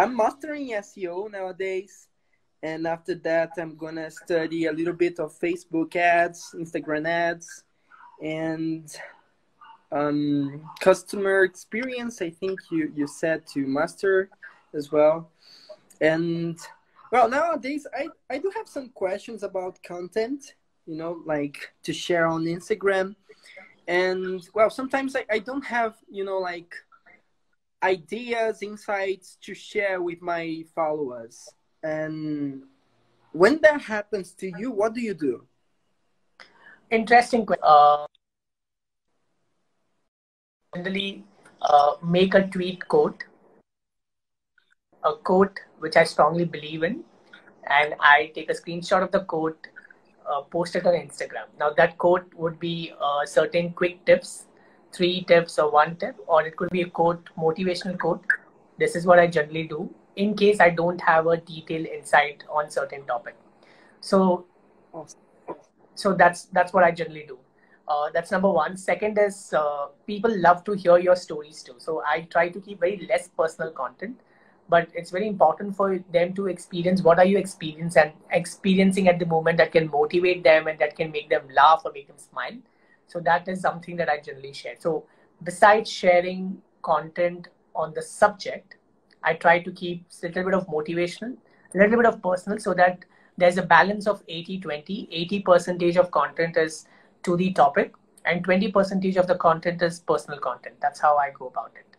I'm mastering SEO nowadays. And after that, I'm going to study a little bit of Facebook ads, Instagram ads, and um, customer experience. I think you, you said to master as well. And well, nowadays, I, I do have some questions about content, you know, like to share on Instagram. And well, sometimes I, I don't have, you know, like ideas, insights to share with my followers. And when that happens to you, what do you do? Interesting question. Uh, generally, uh, make a tweet quote, a quote which I strongly believe in, and I take a screenshot of the quote, uh, post it on Instagram. Now, that quote would be uh, certain quick tips three tips or one tip, or it could be a quote, motivational quote. This is what I generally do in case I don't have a detailed insight on certain topic. So, so that's that's what I generally do. Uh, that's number one. Second is uh, people love to hear your stories too. So I try to keep very less personal content, but it's very important for them to experience what are you experiencing and experiencing at the moment that can motivate them and that can make them laugh or make them smile so that is something that I generally share. So besides sharing content on the subject, I try to keep a little bit of motivational, a little bit of personal so that there's a balance of 80 20 80 percentage of content is to the topic and 20 percentage of the content is personal content. That's how i go about it